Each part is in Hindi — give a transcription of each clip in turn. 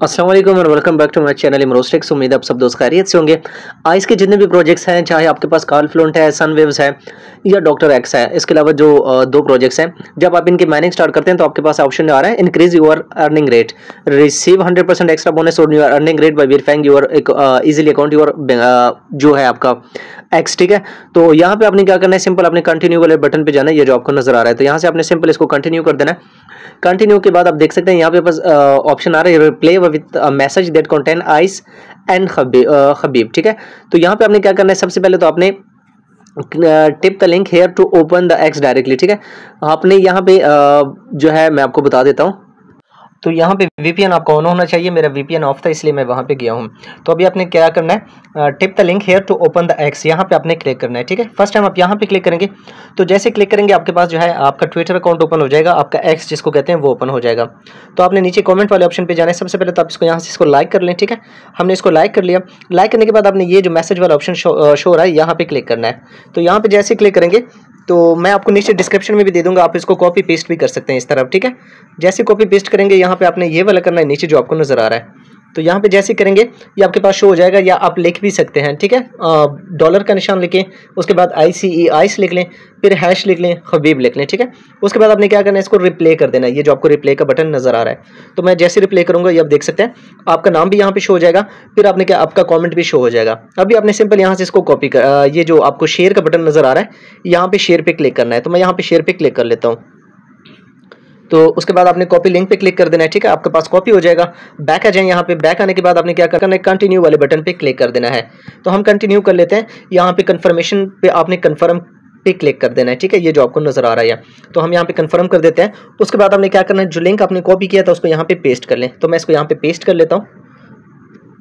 अस्सलाम वालेकुम और welcome back to my channel इमरोस्टेक्स उम्मीद आप सब दोस्त खैरियत से होंगे। आइस के जितने भी प्रोजेक्ट्स हैं, चाहे आपके पास कॉल फ्लोंट है सन वेव्स है, या डॉक्टर एक्स है, इसके अलावा जो दो प्रोजेक्ट्स हैं, जब आप इनकी माइनिंग स्टार्ट करते हैं तो आपके पास ऑप्शन आ रहा है increase your earning rate receive hundred percent extra bonus और your earning rate by verifying your easily account your जो है आपका एक्स ठीक है? तो यहाँ पे आपने क्या करना है? सिंपल आपने कंटिन्यू वाले बटन पे जाना है, ये जो आपको नज़र आ रहा है। तो यहाँ से आपने सिंपल इसको कंटिन्यू कर देना है। कंटिन्यू के बाद आप देख सकते हैं, यहाँ पे बस ऑप्शन आ रहा है reply with message that contains and हबीब ठीक है? तो यहाँ पे आपने क्या करना है? सबसे पहले तो आपने tap the link here to open the X directly ठीक है? आपने यहाँ पे जो है, मैं आपको बता देता हूँ। तो यहाँ पे वीपीएन आपका ऑन होना चाहिए। मेरा वीपीएन ऑफ़ था, इसलिए मैं वहाँ पे गया हूँ। तो अभी आपने क्या करना है? Tap the link here to open the X यहाँ पे आपने क्लिक करना है, ठीक है? फ़र्स्ट टाइम आप यहाँ पे क्लिक करेंगे तो जैसे क्लिक करेंगे, आपके पास जो है, आपका ट्विटर अकाउंट ओपन हो जाएगा, आपका एक्स जिसको कहते हैं, वो ओपन हो जाएगा। तो आपने नीचे कॉमेंट वाले ऑप्शन पे जाना है। सबसे पहले तो आप इसको यहाँ से इसको लाइक कर लें, ठीक है? हमने इसको लाइक कर लिया। लाइक करने के बाद आपने ये जो मैसेज वाला ऑप्शन शो रहा है, यहाँ पे क्लिक करना है। तो यहाँ पे जैसे क्लिक करेंगे तो मैं आपको नीचे डिस्क्रिप्शन में भी दे दूँगा, आप इसको कॉपी पेस्ट भी कर सकते हैं इस तरफ़, ठीक है? जैसे कॉपी पेस्ट करेंगे, यहाँ पे आपने ये वाला करना है, नीचे जो आपको नज़र आ रहा है। तो यहाँ पे जैसे करेंगे, ये आपके पास शो हो जाएगा, या आप लिख भी सकते हैं, ठीक है? डॉलर का निशान लिखें, उसके बाद आई सी ई आइस लिख लें, फिर हैश लिख लें, खबीब लिख लें, ठीक है? उसके बाद आपने क्या करना है, इसको रिप्ले कर देना है, ये जो आपको रिप्ले का बटन नज़र आ रहा है। तो मैं जैसे रिप्ले करूँगा, ये आप देख सकते हैं, आपका नाम भी यहाँ पर शो हो जाएगा, फिर आपने क्या, आपका कॉमेंट भी शो हो जाएगा। अभी आपने सिंपल यहाँ से इसको कॉपी कर ये जो आपको शेयर का बटन नज़र आ रहा है, यहाँ पे शेयर पे क्लिक करना है। तो मैं यहाँ पे शेयर पे क्लिक कर लेता हूँ। तो उसके बाद आपने कॉपी लिंक पे क्लिक कर देना है, ठीक है? आपके पास कॉपी हो जाएगा। बैक आ जाए यहाँ पे। बैक आने के बाद आपने क्या करना है? कंटिन्यू वाले बटन पे क्लिक कर देना है। तो हम कंटिन्यू कर लेते हैं। यहाँ पे कंफर्मेशन पे आपने कंफर्म पे क्लिक कर देना है, ठीक है? ये जो आपको नज़र आ रहा है तो हम यहाँ पे कंफर्म कर देते हैं। उसके बाद आपने क्या करना है? जो लिंक आपने कॉपी किया था, उसको यहाँ पे पेस्ट कर लें। तो मैं इसको यहाँ पे पेस्ट कर लेता हूँ।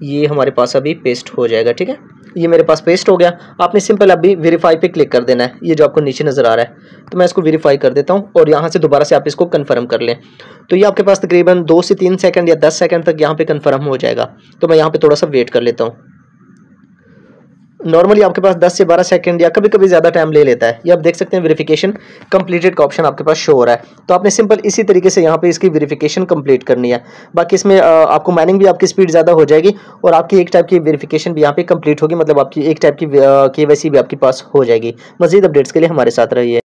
ये हमारे पास अभी पेस्ट हो जाएगा, ठीक है? ये मेरे पास पेस्ट हो गया। आपने सिंपल अभी वेरीफाई पे क्लिक कर देना है। ये जो आपको नीचे नज़र आ रहा है तो मैं इसको वेरीफाई कर देता हूँ और यहाँ से दोबारा से आप इसको कन्फर्म कर लें। तो ये आपके पास तकरीबन दो से तीन सेकंड या दस सेकंड तक यहाँ पे कन्फर्म हो जाएगा। तो मैं यहाँ पे थोड़ा सा वेट कर लेता हूँ। नॉर्मली आपके पास 10 से 12 सेकंड या कभी कभी ज़्यादा टाइम ले लेता है। ये आप देख सकते हैं वेरिफिकेशन कंप्लीटेड का ऑप्शन आपके पास शो हो रहा है। तो आपने सिंपल इसी तरीके से यहाँ पे इसकी वेरिफिकेशन कंप्लीट करनी है। बाकी इसमें आपको माइनिंग भी आपकी स्पीड ज़्यादा हो जाएगी और आपकी एक टाइप की वेरीफिकेशन भी यहाँ पे कंप्लीट होगी। मतलब आपकी एक टाइप की के भी आपके पास हो जाएगी। मजीद अपडेट्स के लिए हमारे साथ रहिए।